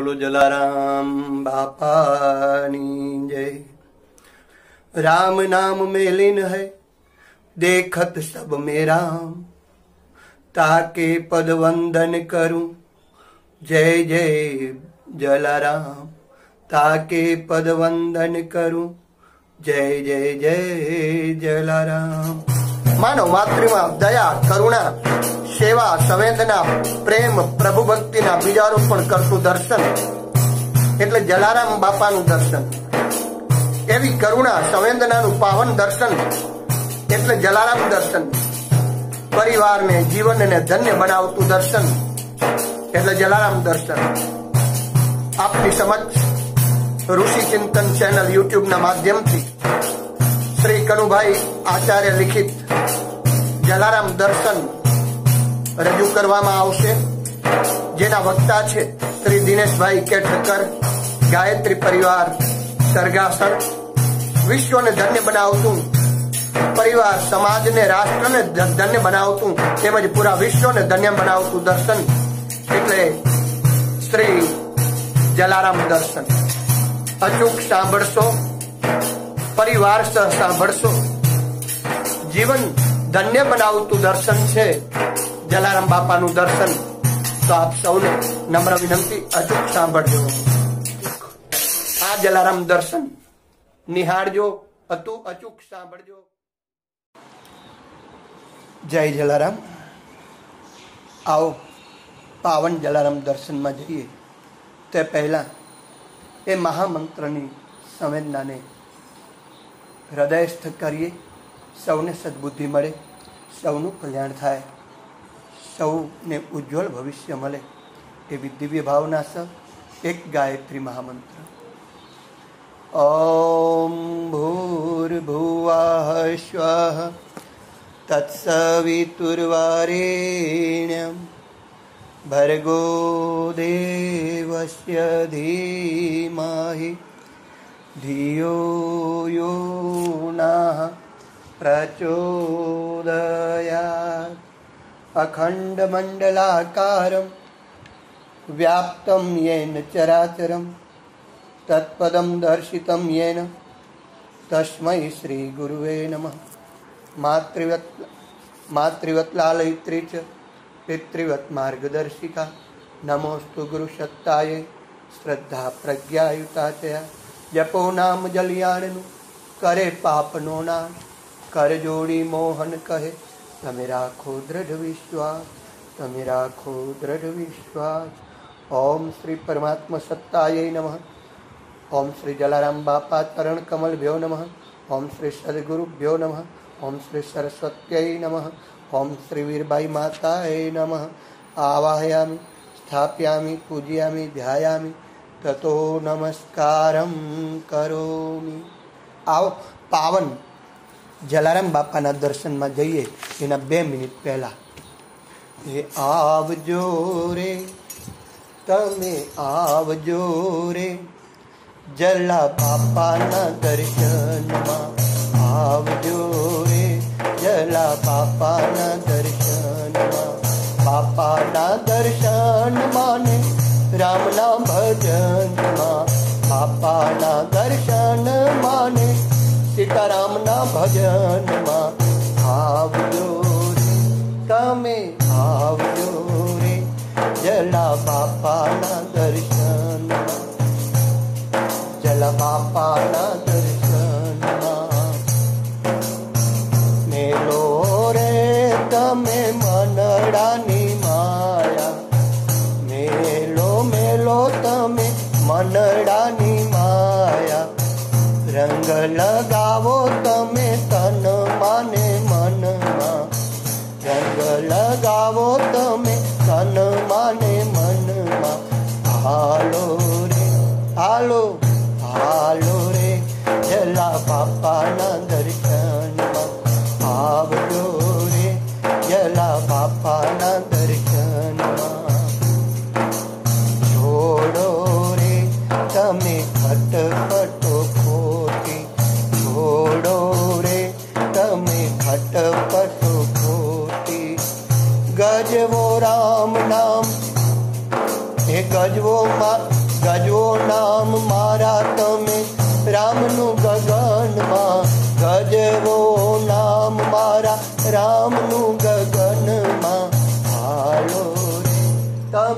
बोलो जलाराम बापानी जय राम नाम में लीन है, देखत सब मेरा। ताके पद वंदन करूँ, जय जय जलाराम। ताके पद वंदन करूँ, जय जय जय जलाराम। માનવ માતૃમાં દયા, કરુણા, સેવા, સંવેદના, પ્રેમ, પ્રભુ ભક્તિના બીજારોપણ કરતું દર્શન. એટલે જલારામ બાપાનું દર્શન. એવી કરુણા, સંવેદનાનું પાવન દર્શન. એટલે જલારામ દર્શન. પરિવારને, જીવનને ધન્ય બનાવતું દર્શન. એટલે જલારામ દર્શન. આપની સમક્ષ ઋષિ ચિંતન ચેનલ યુટ્યુબના માધ્યમથી શ્રી કનુભાઈ આચાર્ય લિખિત જલારામ દર્શન રજૂ કરવામાં આવશે. જેના વક્તા છે શ્રી દિનેશભાઈ કેઠકર ગાયત્રી પરિવાર સરગાસણ વિશ્વને ધન્ય બનાવતું પરિવાર, સમાજને, રાષ્ટ્રને ધન્ય બનાવતું તેમજ પૂરા વિશ્વને ધન્ય બનાવતું દર્શન એટલે શ્રી જલારામ દર્શન. અચૂક સાંભળશો. પરિવાર સાંભળશો. જીવન ધન્ય બનાવતું દર્શન છે. જલારામ બાપાનું દર્શન. તો આપ સૌને નમ્ર વિનંતી અચૂક સાંભળજો. આ જલારામ દર્શન નિહાળજો, અતુ અચૂક સાંભળજો. જય જલારામ. આવો, પાવન જલારામ દર્શનમાં જઈએ. તે પહેલા એ મહામંત્રની સંવેદનાને હૃદયસ્થ કરીએ, સૌને સદબુદ્ધિ મળે, સૌનું કલ્યાણ થાય, સૌને ઉજ્જવળ ભવિષ્ય મળે એવી દિવ્ય ભાવના સ એક ગાયત્રી મહામંત્ર. ઓમ ભૂર્ભુવા સ્વ તત્સવિતુર્વારેણ્યમ ભર્ગો દેવસ્ય ધીમહી धियो यो नः प्रचोदयात् अखण्डमण्डलाकारं व्याप्तं येन चराचरं तत्पदं दर्शितं येन तस्मै श्रीगुरुवे नमः मातृवत् मातृवत्लालयित्री च पितृवत् मार्गदर्शिका नमोऽस्तु गुरुसत्तायै श्रद्धा प्रज्ञायुता च જપો નામ જલિયાણનું કરે પાપનો નાશ કર જોડી મોહન કહે તમે રાખો દ્રઢ વિશ્વાસ તમે રાખો દ્રઢ વિશ્વાસ ઓમ શ્રી પરમાત્મા સત્તાય નમઃ ઓમ શ્રી જલારામ બાપા ચરણ કમલ ભ્યો નમઃ ઓમ શ્રી સદગુરુભ્યો નમઃ ઓમ શ્રી સરસ્વત્યય નમઃ ઓમ શ્રી વીરબાઈ માતાય નમઃ આવાહયામિ સ્થાપ્યામિ પૂજયામિ ધ્યાયામિ તતો નમસ્કારમ કરોમી આવો પાવન જલારામ બાપાના દર્શનમાં જઈએ એના બે મિનિટ પહેલા એ આવજો રે તમે આવજો રે જલા બાપાના દર્શનમાં આવજો રે જલા બાપાના દર્શનમાં બાપાના દર્શન ને રામના ભજનમાં બાપાના દર્શનમાં ને સીતારામના ભજનમાં આવજો તમે આવજો રે. જલા બાપાના દર્શનમાં, જલા બાપાના દર્શનમાં. મેલો રે, તમે મનડાની લગાવો તમે તન માને મનમાં. રંગ લગાવો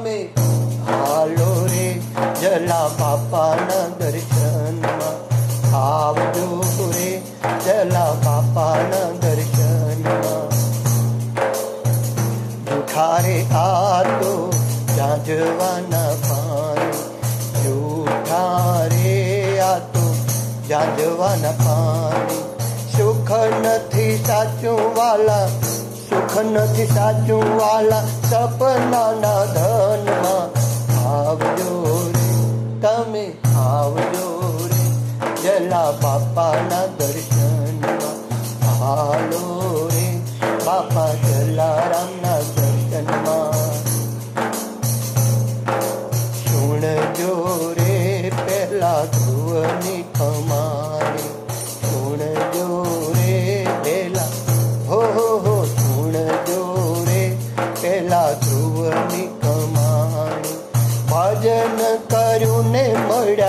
તમે હાલો રે, જલા બાપાના દર્શનમાં. આવજો રે, જલા બાપાના દર્શનમાં. જૂઠારે આ તો જાજવાના પાણી. જુઠારે આ તો જાજવાના પાણી. સુખ નથી સાચું વાલા સુખ નથી સાચું વાલા સપનાના ધનમાં આવજો રે, તમે આવજો રે, જલા બાપાના દર્શનમાં હાલો રે, બાપા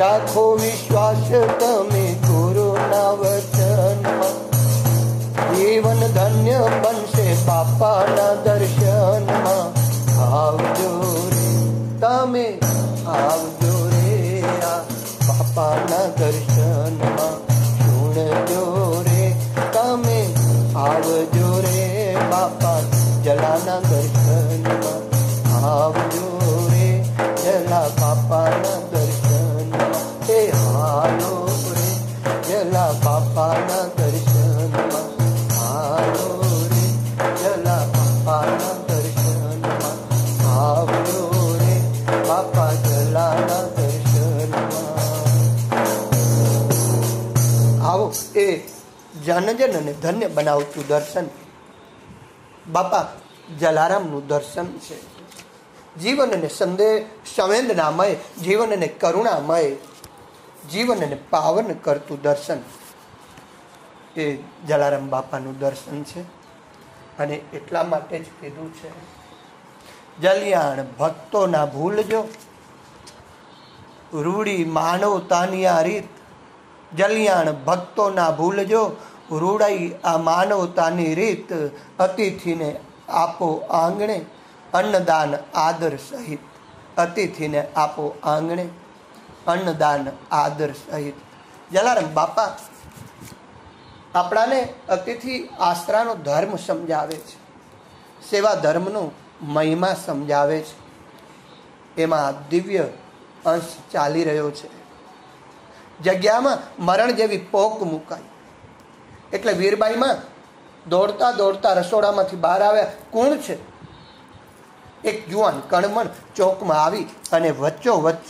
રાખો વિશ્વાસ, તમે ગુરુના વચનમાં. જીવન ધન્ય બનશે બાપાના દર્શનમાં. આવજો રે, તમે આવજો રે આ બાપાના દર્શનમાં. સુણજો રે, તમે આવજો રે બાપા જલાના દર્શનમાં. આવજો રે, જલા બાપાના જનજન અને ધન્ય બનાવતું દર્શન. બાપા જલારામનું દર્શન છે. જીવન અને સંદેહ સંવેદનામય, જીવન કરુણામય, જીવન અને પાવન કરતું દર્શન. એ જલારામ બાપાનું દર્શન છે. અને એટલા માટે જ કીધું છે. જલિયાણ ભક્તો ના ભૂલજો. રૂડી માનવતાની આ રીત. જલિયાણ ભક્તો ના ભૂલજો. રૂડાઈ આ માનવતાની રીત અતિથિને આપો આંગણે, અન્નદાન આદર સહિત. અતિથિને આપો આંગણે, અન્નદાન આદર સહિત. જલારામ, બાપા, આપણાને અતિથિ આશ્રાનો ધર્મ સમજાવે છે. સેવા ધર્મનો મહિમા સમજાવે છે. એમાં દિવ્ય અંશ ચાલી રહ્યો છે. જગ્યામાં મરણ જેવી પોક મુકાઈ એટલે વીરબાઈમાં દોડતા દોડતા રસોડામાંથી બહાર આવ્યા. કોણ છે? એક જુવાન કણમણ ચોકમાં આવી અને વચ્ચો વચ્ચ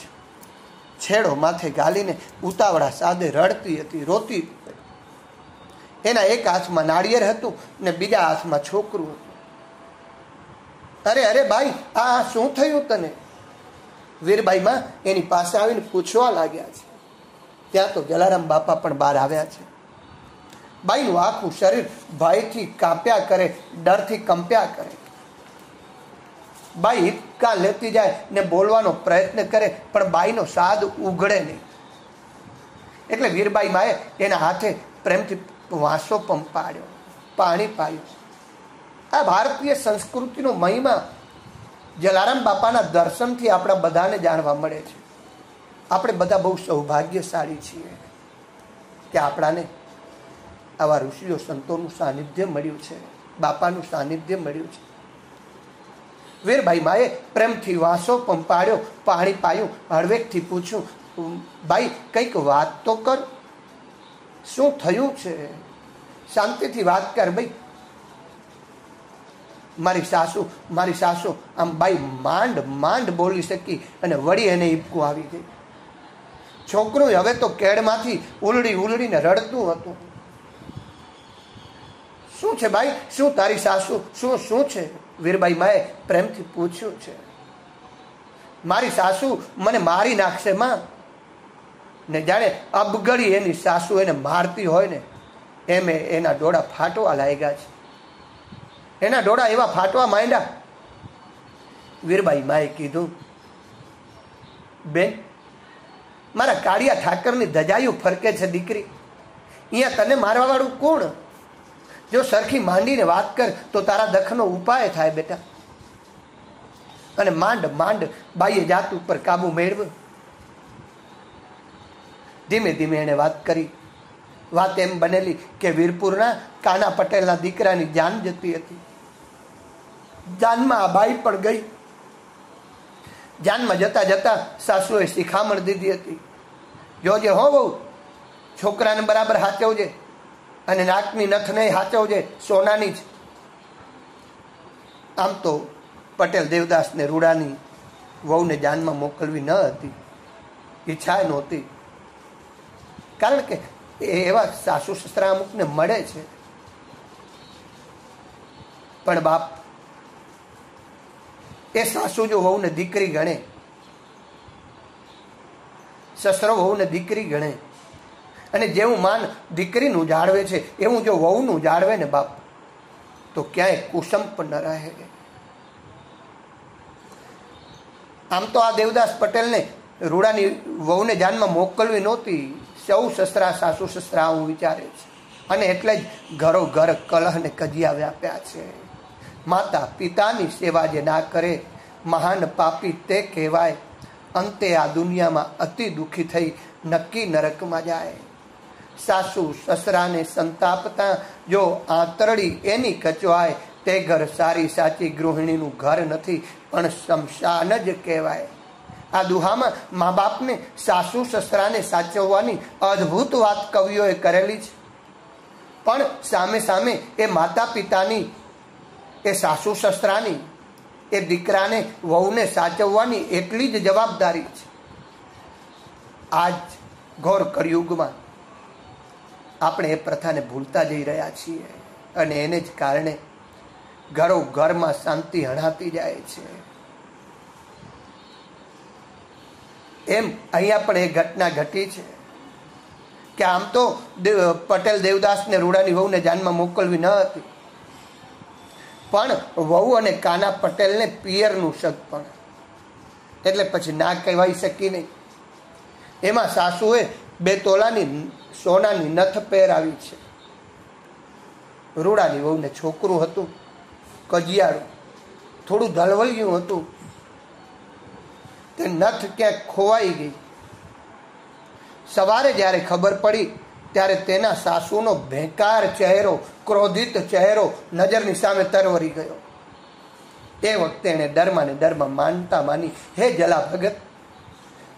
છેડો માથે ગાલીને ઉતાવળા સાદે રડતી હતી, રોતી એના એક હાથમાં નાળિયેર હતું ને બીજા હાથમાં છોકરું હતું. અરે અરે ભાઈ, આ શું થયું તને? વીરબાઈમાં એની પાસે આવીને પૂછવા લાગ્યા છે. ત્યાં તો જલારામ બાપા પણ બહાર આવ્યા છે. બાઈનું આખું શરીર ભયથી કાપ્યા કરે, ડરથી કંપ્યા કરે. બાઈ હિપકા લેતી જાય ને બોલવાનો પ્રયત્ન કરે, પણ બાઈનો સાદ ઉઘડે નહીં. એટલે વીરબાઈ માએ એના હાથે પ્રેમથી વાંસો પંપાડ્યો પાણી પાયું. આ ભારતીય સંસ્કૃતિનો મહિમા જલારામ બાપાના દર્શનથી આપણા બધાને જાણવા મળે છે. આપણે બધા બહુ સૌભાગ્યશાળી છીએ કે આપણાને આવા ઋષિઓ સંતોનું સાનિધ્ય મળ્યું છે, બાપાનું સાનિધ્ય મળ્યું છે. વીરભાઈ માએ પ્રેમથી વાંસો પંપાડ્યો પાણી પાયું, હળવેકથી પૂછ્યું ભાઈ, કંઈક વાત તો કર. શું થયું છે? શાંતિથી વાત કર ભાઈ. મારી સાસુ મારી સાસુ, આમ બાઈ માંડ માંડ બોલી શકી અને વળી એને ઈપકું આવી ગઈ. છોકરું, હવે તો કેડમાંથી ઉલડી ઉલડીને રડતું હતું. શું છે ભાઈ? શું તારી સાસુ, શું શું છે? વીરબાઈ માએ પ્રેમથી પૂછ્યું છે. મારી સાસુ મને મારી નાખશે માં? ને જાણે અબગડી એની સાસુ એને મારતી હોય ને, એમ એના ડોળા ફાટવા લાગ્યા છે. એના ડોળા એવા ફાટવા માંડ્યા. વીરબાઈ માએ કીધું, બેન, મારા કાળિયા ઠાકરની ધજાયું ફરકે છે દીકરી. અહીંયા તને મારવાવાળું કોણ? જો સરખી માંડીને વાત કર, તો તારા દખનો ઉપાય થાય બેટા. અને માંડ માંડ, બાઈએ જાત ઉપર કાબુ મેળવ ધીમે ધીમે એણે વાત કરી. વાત એમ બનેલી કે વીરપુરના કાના પટેલના દીકરાની જાન જતી હતી. જાનમાં આ બાઈ પણ ગઈ. જાનમાં જતા જતા સાસુએ શિખામણ દીધી હતી. જોજે હો બહુ છોકરાને બરાબર હાચવજે. અને નાકની નથને હાચવજે, સોનાની જ. આમ તો પટેલ દેવદાસને રૂડાની વહુને જાનમાં મોકલવી ન હતી. ઈચ્છા નહોતી. કારણ કે એવા સાસુ સસરા અમુકને મળે છે. પણ બાપ, એ સાસુ જો વહુને દીકરી ગણે, સસરો વહુને દીકરી ગણે અને જેવું માન દીકરીનું જાળવે છે એવું જો વહુનું જાળવે ને બાપ, તો ક્યાંય કુસંપ ન રહે. આમ તો આ દેવદાસ પટેલને રૂડાની વહુને જાનમાં મોકલવી નહોતી. સૌ સસરા સાસુ સસરા હું વિચારે છે. અને એટલે જ ઘરો ઘર કલહ ને કજિયા વ્યાપ્યા છે. માતા પિતાની સેવા જે ના કરે, મહાન પાપી તે કહેવાય. અંતે આ દુનિયામાં અતિ દુઃખી થઈ નક્કી નરકમાં જાય. સાસુ સસરાને સંતાપતા જો આંતરડી એની કચવાય, તે ઘર સારી સાચી ગૃહિણીનું ઘર નથી, પણ શમશાન જ કહેવાય. આ દુહામાં મા બાપને સાસુ સસરાને સાચવવાની અદ્ભુત વાત કવિઓએ કરેલી છે. પણ સામે સામે એ માતા પિતાની એ સાસુ સસરાની, એ દીકરાને વહુને સાચવવાની એટલી જ જવાબદારી છે. આજ ઘોર કળિયુગમાં આપણે એ પ્રથાને ભૂલતા જઈ રહ્યા છીએ અને એને જ કારણે ઘરો ઘરમાં શાંતિ હણાતી જાય છે. એમ અહીંયા પણ એ ઘટના ઘટી છે કે આમ તો પટેલ દેવદાસને રૂડાની વહુને જાનમાં મોકલવી ન હતી. પણ વહુ અને કાના પટેલને પિયરનું શક પણ. એટલે પછી ના કહેવાય શકી નહીં. એમાં સાસુએ બે તોલાની સોનાની નથ પહેરાવી છે. રૂડાની વહુને છોકરું હતું કજિયાળું થોડું ધળવળ્યું હતું. તે નથ ક્યાંક ખોવાઈ ગઈ. સવારે જ્યારે ખબર પડી, ત્યારે તેના સાસુનો ભેંકાર ચહેરો, ક્રોધિત ચહેરો નજરની સામે તરવરી ગયો. એ વખતે એણે ડરમાં ને ડરમાં માનતા માની, હે જલા ભગત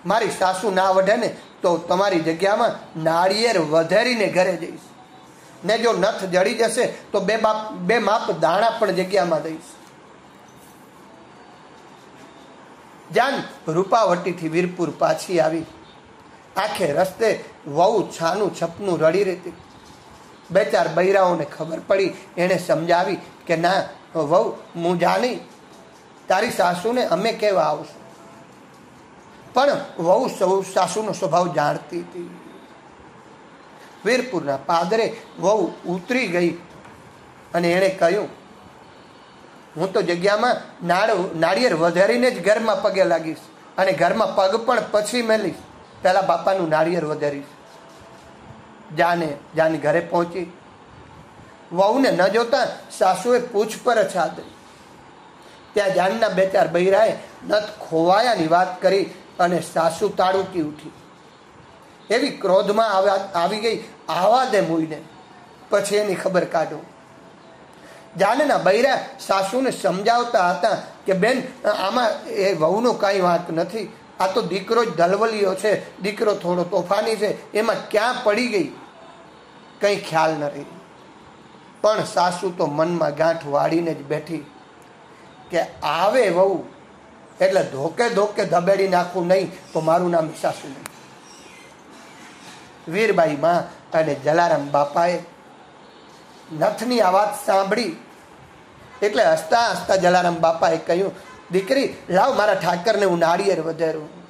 મારી સાસુ ના વઢે ને, તો તમારી જગ્યામાં નાળિયેર વધેરીને ઘરે જઈશ. ને જો નથ જડી જશે, તો બે બાપ, બે માપ દાણા પણ જગ્યામાં દઈશ. જાન રૂપાવટીથી વીરપુર પાછી આવી. આખે રસ્તે વહુ છાનું છપનું રડી રહેતી. બે ચાર બૈરાઓને ખબર પડી, એણે સમજાવી કે ના, વહુ, હું જાણી, તારી સાસુને અમે કેવા આવશું? પણ વહુ સૌ સાસુનો સ્વભાવ જાણતી હતી. વીરપુરના પાદરે વહુ ઉતરી ગઈ અને એણે કહ્યું, હું તો જગ્યામાં નાળ નાળિયેર વધારીને જ ઘરમાં પગે લાગીશ અને ઘરમાં પગ પણ પછી મેલીશ. પહેલાં બાપાનું નાળિયેર વધારીશ. જાને જાને ઘરે પહોંચી. વહુને ન જોતા સાસુએ પૂછપરછ આદરી ત્યાં જાનના બે ચાર બૈરાએ નથ ખોવાયાની વાત કરી અને સાસુ તાળુકી ઉઠી. એવી ક્રોધમાં આવી ગઈ, આવા દે મુઈને. પછી એની ખબર કાઢો. જાનના બૈરા સાસુને સમજાવતા હતા કે, બેન, આમાં એ વહુનો કાંઈ વાત નથી. આ તો દીકરો જ ધલવલીયો છે. દીકરો થોડો તોફાની છે. એમાં ક્યાં પડી ગઈ? કંઈ ખ્યાલ ન રહી. પણ સાસુ તો મનમાં ગાંઠ વાળીને જ બેઠી કે, આવે વહુ એટલે ધોકે ધોકે ધબેડી નાખવું નહીં તો મારું નામ સાસુ નહીં. વીરબાઈ માં અને જલારામ બાપાએ નથની આ વાત સાંભળી એટલે હસતા હસતા જલારામ બાપાએ કહ્યું, દીકરી, લાવ મારા ઠાકરને હું નાળિયેર વધારું.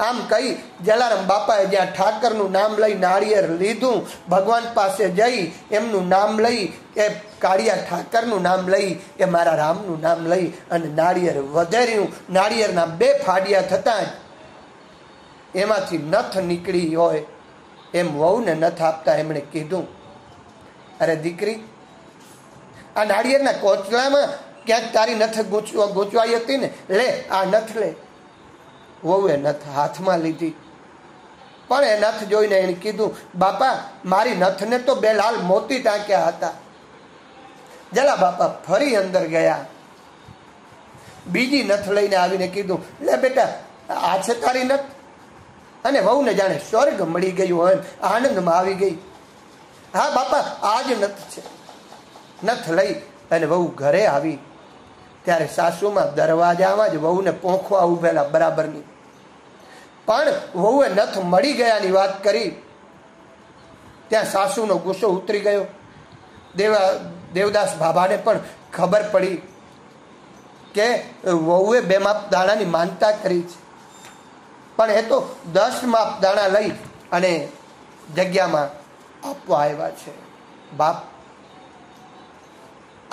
આમ કહી જલારામ બાપાએ જ્યાં ઠાકરનું નામ લઈ નાળિયેર લીધું, ભગવાન પાસે જઈ એમનું નામ લઈ, એ કાળિયા ઠાકરનું નામ લઈ, એ મારા રામનું નામ લઈ અને નાળિયેર વધેર્યું. નાળિયેરના બે ફાડિયા થતાં એમાંથી નથ નીકળી હોય એમ વહુને નથ આપતા એમણે કીધું. અરે દીકરી, આ નાળિયેરના કોચલામાં ક્યાંક તારી નથ ગૂંચવા ગૂંચવાઈ હતી ને? લે, આ નથ લે. વહુએ નથ હાથમાં લીધી. પણ એ નથ જોઈને એને કીધું, બાપા, મારી નથને તો બે લાલ મોતી ટાંક્યા હતા. જલા બાપા ફરી અંદર ગયા. બીજી નથ લઈને આવીને કીધું, લે બેટા, આ છે તારી નથ. અને વહુને જાણે સ્વર્ગ મળી ગયું હોય આનંદમાં આવી ગઈ. હા બાપા, આ જ નથ છે. નથ લઈ અને વહુ ઘરે આવી. ત્યારે સાસુમાં દરવાજામાં જ વહુને પોંખવા ઉભેલા બરાબરની પણ વહુએ નથ મળી ગયાની વાત કરી. ત્યાં સાસુનો ગુસ્સો ઉતરી ગયો. દેવા, દેવદાસ બાબાને પણ ખબર પડી કે વહુએ બે માપ દાણાની માનતા કરી છે. પણ એ તો દસ માપ દાણા લઈ અને જગ્યામાં આપવા આવ્યા છે. બાપ,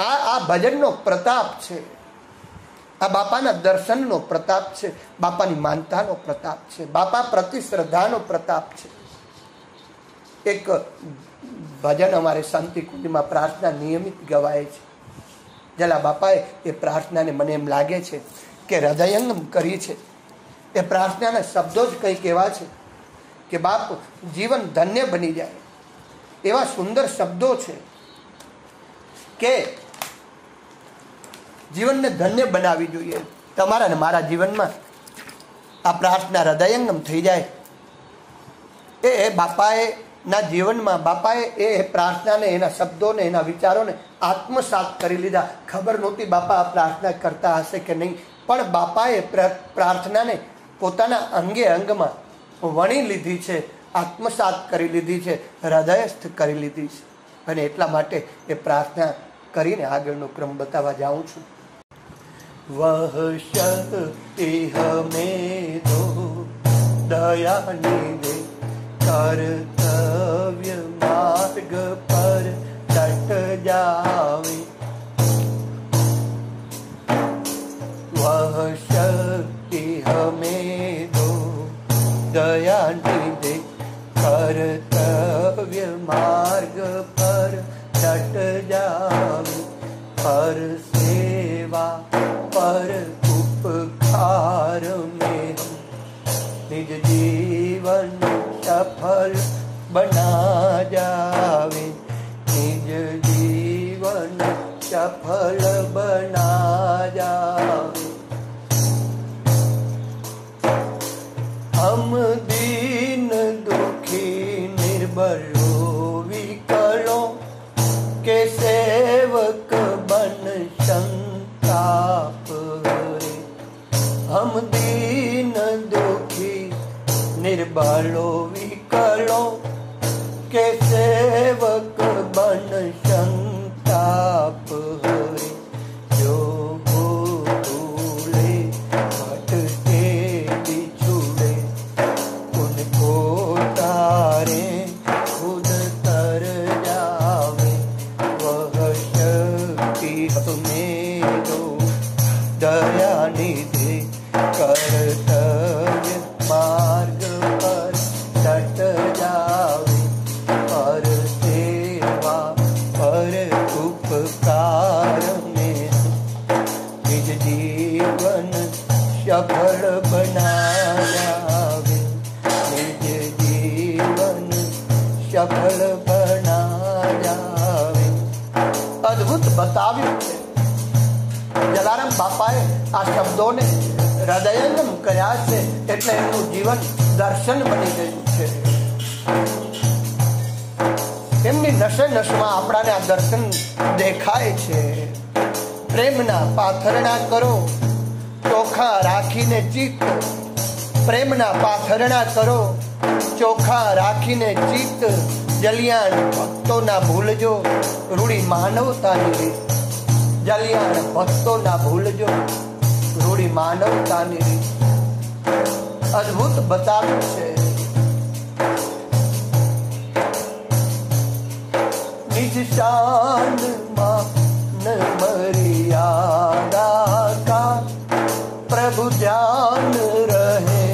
આ આ ભજનનો પ્રતાપ છે. આ બાપાના દર્શનનો પ્રતાપ છે, બાપાની માનતાનો પ્રતાપ છે, બાપા પ્રતિ શ્રદ્ધાનો પ્રતાપ છે. એક ભજન અમારે શાંતિ કુંજમાં પ્રાર્થના નિયમિત ગવાય છે. જલા બાપાએ એ પ્રાર્થનાને મને એમ લાગે છે કે હૃદયંગમ કરી છે. એ પ્રાર્થનાના શબ્દો જ કંઈક એવા છે કે બાપ જીવન ધન્ય બની જાય. એવા સુંદર શબ્દો છે કે જીવનને ધન્ય બનાવવી જોઈએ. તમારા ને મારા જીવનમાં આ પ્રાર્થના હૃદયંગમ થઈ જાય. એ બાપાએ ના જીવનમાં, બાપાએ એ પ્રાર્થનાને, એના શબ્દોને, એના વિચારોને આત્મસાત કરી લીધા. ખબર નહોતી બાપા આ પ્રાર્થના કરતા હશે કે નહીં. પણ બાપાએ પ્રાર્થનાને પોતાના અંગે અંગમાં વણી લીધી છે, આત્મસાત કરી લીધી છે, હૃદયસ્થ કરી લીધી છે. અને એટલા માટે એ પ્રાર્થના કરીને આગળનો ક્રમ બતાવવા જાઉં છું. वह शक्ति हमें दो कर्तव्य मार्ग follow દર્શન દેખાય છે. પ્રેમના પાથરણા કરો. ચોખા રાખીને ચિત્ત પ્રેમના પાથરણા કરો. ચોખા રાખીને ચિત્ત જલિયાણ ભક્તો ના ભૂલજો. રૂડી માનવતાની રીત. જલિયાણ ભક્તો ના ભૂલજો. રૂડી માનવતાની રીત. અદ્ભુત બતાવ્યું છે. નિજ શાનમાં ન મર્યાદા કા પ્રભુ ધ્યાન રહે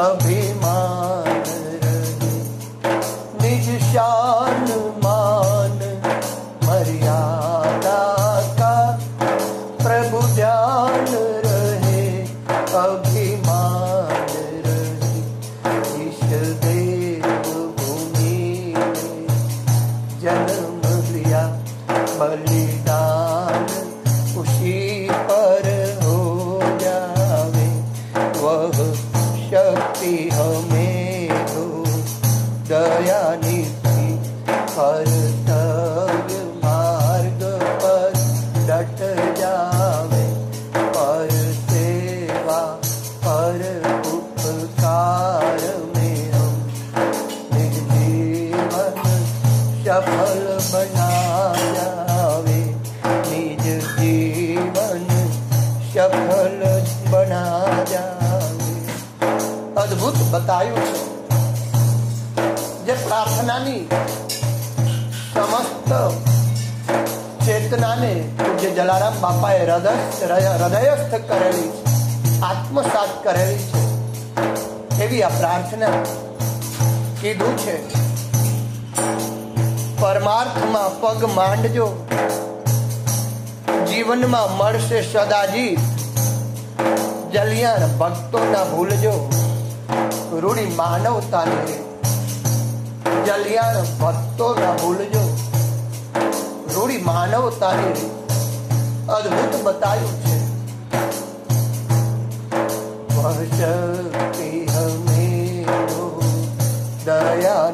અભિમાન રહે નિજ શાન हमें मे हर જે જલારામ બાપાએ હૃદય હૃદયસ્થ કરેલી આત્મસાત કરેલી છે. એવી આ પ્રાર્થના કીધું છે. પરમાર્થમાં પગ માંડજો. જીવનમાં મળશે સદાજી. જલિયાણ ભક્તો ના ભૂલજો. રૂડી માનવતાની જલિયાણ ભક્તો ના ભૂલજો. રૂડી માનવતાની અદ્ભુત બતાવ્યું છે. શક્તિ હમે દયા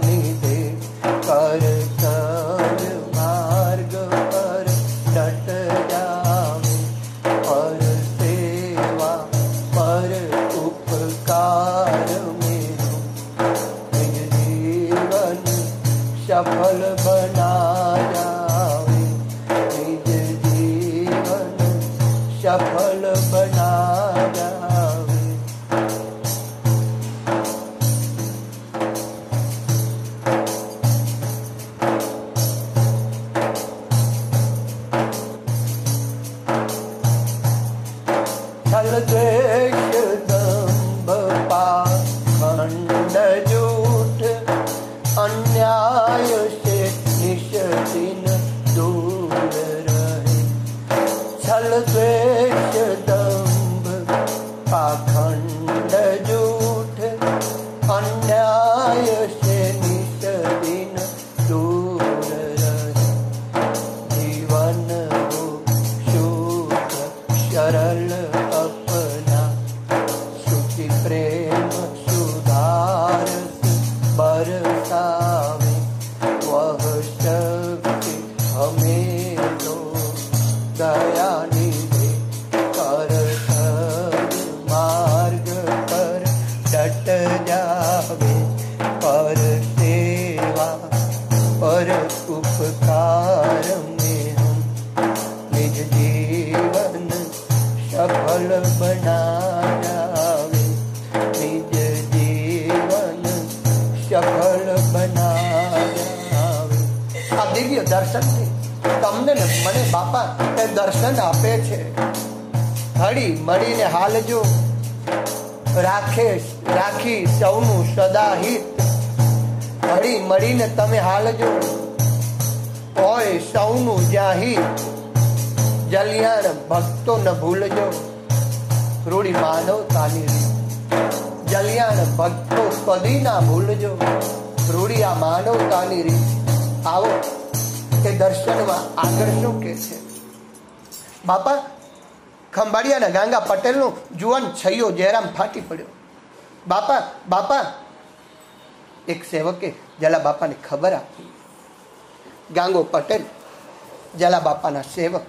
હળી મળીને હાલજો રાખે રાખી, સૌનું સદા હિત. હળી મળીને તમે હાલજો હોય સૌનું જ્યાં હિત. જલિયાણ ભક્તો ન ભૂલજો. રૂડી માનવતાની રીત. જલિયાણ ભક્તો કદી ના ભૂલજો. રૂડી આ માનવતાની રીત. આવો, એ દર્શનમાં આગળ શું કે છે? બાપા ખંભાળિયાના ગાંગા પટેલનું જુવાન છૈયો જયરામ ફાટી પડ્યો. બાપા બાપા. એક સેવકે જલા બાપાને ખબર આપી. ગાંગો પટેલ જલા બાપાના સેવક.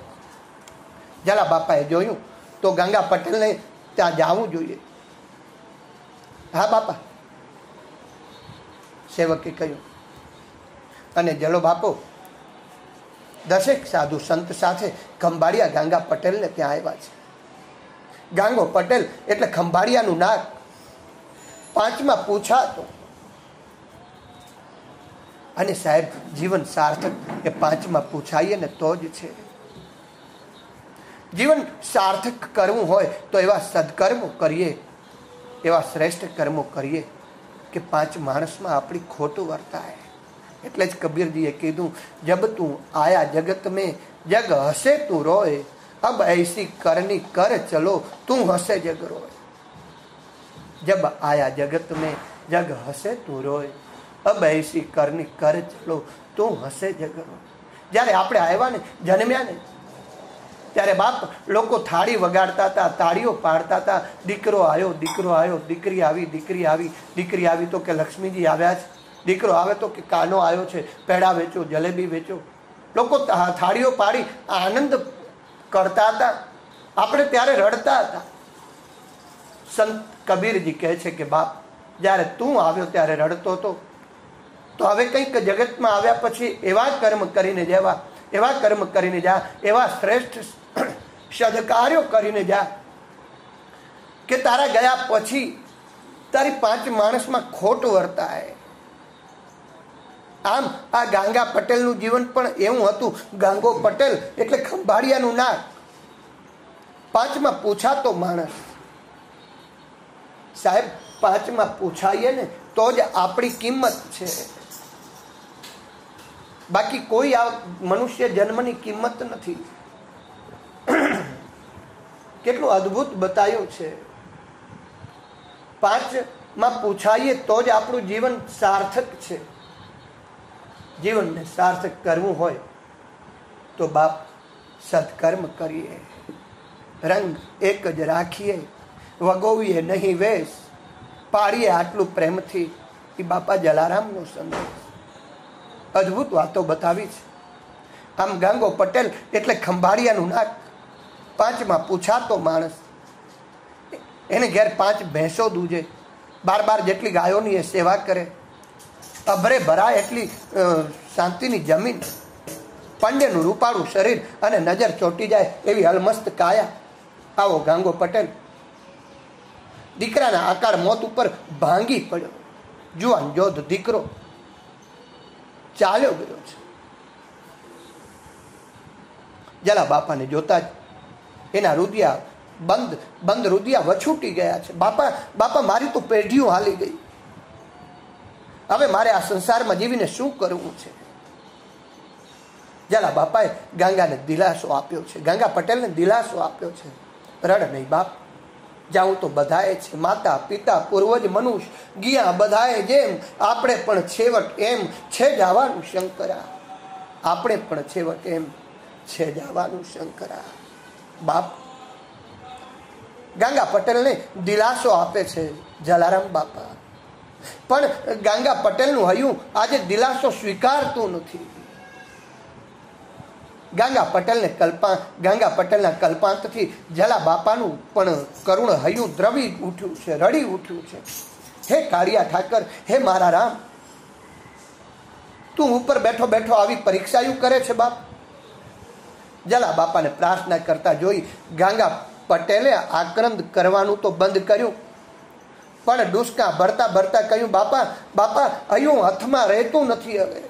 જલા બાપાએ જોયું તો ગંગા પટેલને ત્યાં જવું જોઈએ. હા, બાપા. સેવકે કહ્યું, અને જલો બાપો, દસેક સાધુ સંત સાથે ખંભાળિયા ગાંગા પટેલને ત્યાં આવ્યા છે. ગાંગો પટેલ એટલે ખંભાળિયાનું નાક. પાંચમાં પૂછાતો. અને સાહેબ, જીવન સાર્થક એ પાંચમાં પૂછાઈએ ને તો જ છે. જીવન સાર્થક કરવું હોય તો એવા સદકર્મો કરીએ, એવા શ્રેષ્ઠ કર્મો કરીએ કે પાંચ માણસમાં આપણી ખોટું વર્તાય. એટલે જ કબીરજીએ કીધું, જબ તું આયા જગત મેં, જગ હશે તું રોય અબ ऐसी करनी कर चलो તું હસે જગ રોય જબ આયા જગત મેં જગ હસે તું રોય અબ ऐसी करनी कर ચલો તું હસે જગ રોય જ્યારે આપણે આવ્યા ને જન્મ્યા ને ત્યારે બાપ લોકો થાળી વગાડતા હતા તાળીઓ પાડતા હતા દીકરો આવ્યો દીકરો આવ્યો દીકરી આવી દીકરી આવી દીકરી આવી તો કે લક્ષ્મીજી આવ્યા છે દીકરો આવે તો કે કાનો આવ્યો છે પેડા વેચો જલેબી વેચો લોકો થાળીઓ પાડી આનંદ કરતા હતા. આપણે ત્યારે રડતા હતા. સંત કબીરજી કહે છે કે, બાપ, જ્યારે તું આવ્યો ત્યારે રડતો હતો. તો હવે કંઈક જગતમાં આવ્યા પછી એવા કર્મ કરીને જવા એવા કર્મ કરીને જા, એવા શ્રેષ્ઠ સદકાર્યો કરીને જા કે તારા ગયા પછી તારી પાંચ માણસમાં ખોટ વર્તાય. આમ આ ગાંગા પટેલનું જીવન પણ એવું હતું. ગાંગો પટેલ એટલે ખંભાળિયાનું નાક. પાંચમાં પૂછાતો માણસ. સાહેબ, પાંચમાં પૂછાઈએ ને તો જ આપણી કિંમત છે. બાકી કોઈ આ મનુષ્ય જન્મની કિંમત નથી. કેટલું અદ્ભુત બતાવ્યું છે. પાંચમાં પૂછાઈએ તો જ આપણું જીવન સાર્થક છે. જીવનને સાર્થક કરવું હોય તો બાપ સત્કર્મ કરીએ. રંગ એક જ રાખીએ. વગોવીએ નહીં વેશ. પાડીએ આટલું પ્રેમથી એ બાપા જલારામનો સંદેશ. અદ્ભુત વાતો બતાવી છે. આમ ગાંગો પટેલ એટલે ખંભાળિયાનું નાક. પાંચમાં પૂછાતો માણસ. એને ઘેર પાંચ ભેંસો દૂજે. બાર બાર જેટલી ગાયોની એ સેવા કરે. અભરે ભરાય એટલી શાંતિની જમીન પંડેનું રૂપાળું શરીર અને નજર ચોટી જાય એવી હલમસ્ત કાયા. આવો ગાંગો પટેલ. દીકરાના આકાર મોત ઉપર ભાંગી પડ્યો. જુવાન જોધ દીકરો ચાલ્યો ગયો છે. જલા બાપાને જોતા જ એના રુદિયા બંધ બંધ રુદિયા વછૂટી ગયા છે. બાપા બાપા, મારી તો પેઢીઓ હાલી ગઈ. હવે મારે આ સંસારમાં જીવીને શું કરવું છે? જલા બાપાએ ગાંગાને દિલાસો આપ્યો છે. ગંગા પટેલને દિલાસો આપ્યો છે. રડ નહીં બાપ. જાઉં તો બધાએ છે. માતા, પિતા, પૂર્વજ, મનુષ્ય, ગયા બધાએ જેમ. આપણે પણ છેવટ એમ. છે જવાનું શંકરા. આપણે પણ છેવટ એમ. છે જવાનું શંકરા. બાપ, ગંગા પટેલને દિલાસો આપે છે જલારામ બાપા. પણ ગાંગા પટેલનું હયું આજે દિલાસો સ્વીકારતું નથી. ગાંગા પટેલને કલ્પા, ગાંગા પટેલના કલ્પાંતથી જલા બાપાનું પણ કરુણ હયું દ્રવી ઉઠ્યું છે, રડી ઉઠ્યું છે. હે કાળિયા ઠાકર, હે મારા રામ, તું ઉપર બેઠો બેઠો આવી પરીક્ષાયું કરે છે બાપ. જલા બાપાને પ્રાર્થના કરતા જોઈ ગાંગા પટેલે આક્રંદ કરવાનું તો બંધ કર્યું. પણ ડુસકા ભરતા ભરતા કહ્યું, બાપા બાપા અહીંયું હાથમાં રહેતું નથી હવે.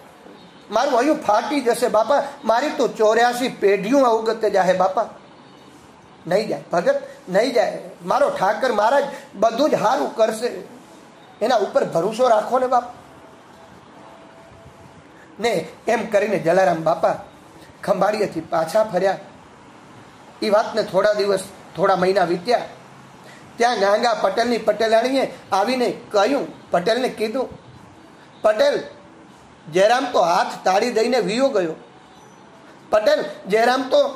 મારું અહીંયું ફાટી જશે, બાપા. મારી તો ચોર્યાસી પેઢીઓ અવગત જાહે, બાપા. નહીં જાય. ભગત, નહીં જાય. મારો ઠાકર મહારાજ બધું જ સારું કરશે. એના ઉપર ભરોસો રાખો ને, બાપ. ને એમ કરીને જલારામ, બાપા ખંભાળીએથી પાછા ફર્યા. એ વાતને થોડા દિવસ, થોડા મહિના વીત્યા. ત્યાં ગાંગા પટેલની પટેલાણીએ આવીને કહ્યું, પટેલને કીધું, પટેલ, જયરામ તો હાથ તાળી દઈને વિયો ગયો. પટેલ, જયરામ તો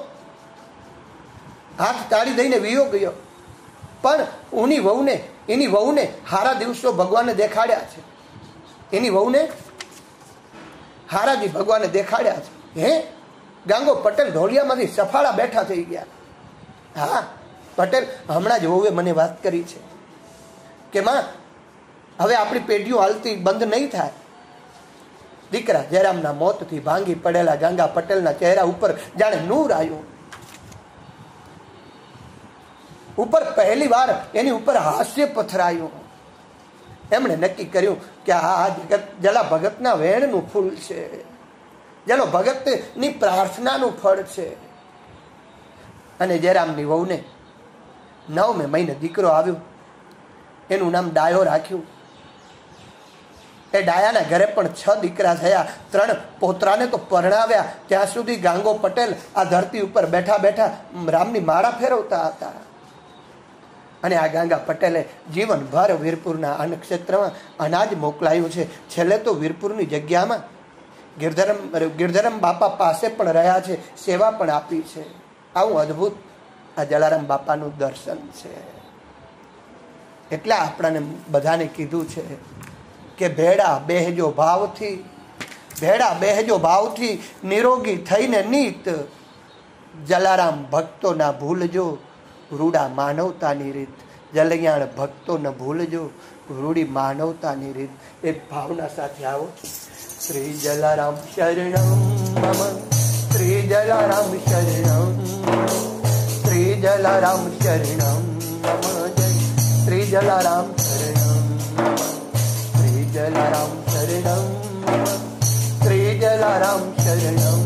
હાથ તાળી દઈને વિયો ગયો. પણ ઉની વહુને, એની વહુને હારા દિવસો ભગવાને દેખાડ્યા છે. એની વહુને હારાજી ભગવાને દેખાડ્યા છે. હે? ગાંગો પટેલ ઢોલિયામાંથી સફાળા બેઠા થઈ ગયા. હા પટેલ હમણાં જ વહુએ મને વાત કરી છે કે માં, હવે આપણી પેઢીઓ હાલતી બંધ નહીં થાય. દીકરા જયરામના મોતથી ભાંગી પડેલા ગંગા પટેલના ચહેરા ઉપર જાણે નૂર આવ્યું. ઉપર પહેલી વાર એની ઉપર હાસ્ય પથરાયું. એમણે નક્કી કર્યું કે આ જગત, જલા ભગતના વેણનું ફૂલ છે. જેનો ભગતની પ્રાર્થનાનું ફળ છે. અને જયરામની વહુને નવમે મહિને દીકરો આવ્યો. એનું નામ ડાયો રાખ્યું. એ ડાયાના ઘરે પણ છ દીકરા થયા. ત્રણ પોતરાને તો પરણાવ્યા. ત્યાં સુધી ગાંગો પટેલ આ ધરતી ઉપર બેઠા બેઠા રામની માળા ફેરવતા હતા. અને આ ગાંગા પટેલે જીવનભર વીરપુરના અન્ન ક્ષેત્રમાં અનાજ મોકલાયું છે. છેલ્લે તો વીરપુરની જગ્યામાં ગિરધરમ ગિરધરમ બાપા પાસે પણ રહ્યા છે. સેવા પણ આપી છે. આવું અદ્ભુત આ જલારામ બાપાનું દર્શન છે. એટલે આપણાને બધાને કીધું છે કે ભેડા બેહજો ભાવથી, ભેડા બેહજો ભાવથી નિરોગી થઈને નીત. જલારામ ભક્તો ના ભૂલજો, રૂડા માનવતાની રીત. જલયાણ ભક્તો ન ભૂલજો, રૂડી માનવતાની રીત. એ ભાવના સાથે આવો. શ્રી જલારામ શરણમ મમ શ્રી જલારામ શરણમ શ્રી જલારામ શરણમ મમ જય શ્રી જલારામ શરણમ શ્રી જલારામ શરણમ શ્રી જલારામ શરણમ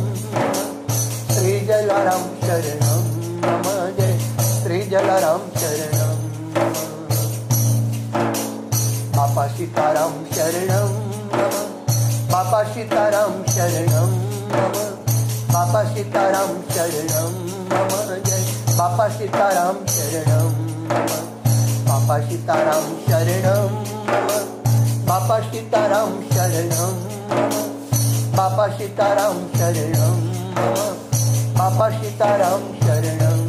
શ્રી જલારામ શરણમ મમ જય શ્રી જલારામ શરણમ બાપા સીતારામ શરણમ બાપા સીતારામ શરણમ બાપા સીતારામ શરણમ જય பாப்பா சீதாராம் சரணம் பாப்பா சீதாராம் சரணம் பாப்பா சீதாராம் சரணம் பாப்பா சீதாராம் சரணம் பாப்பா சீதாராம் சரணம்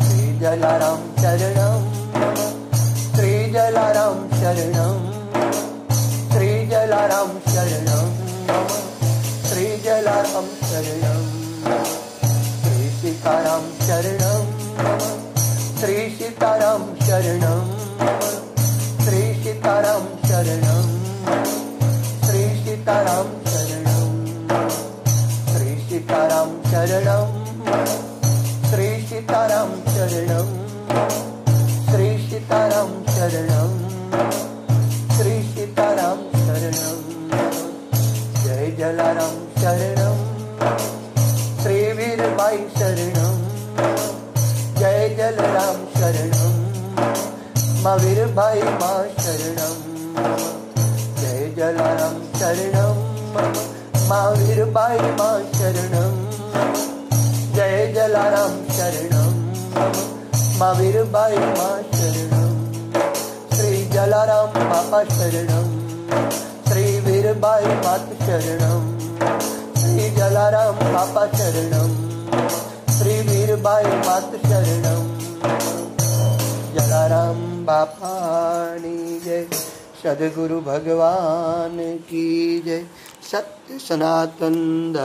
ஸ்ரீ ஜலாராம் சரணம் ஸ்ரீ ஜலாராம் சரணம் ஸ்ரீ ஜலாராம் சரணம் ஸ்ரீ ஜலாராம் சரணம் सीतारां शरणं। श्रीसीतारां शरणं। श्रीसीतारां शरणं। श्रीसीतारां रणम् चरणम् चरणम्रणम्रणम् त्रीशितारां चरणम् साई मां शरणं जय जलाराम शरणं मां वीरबाई मां शरणं श्री जलाराम बापा शरणं श्री वीरबाई मात शरणं श्री जलाराम बापा शरणं श्री वीरबाई मात शरणं જલારામ બાપાની જય સદગુરુ ભગવાન કી જય સત સનાતન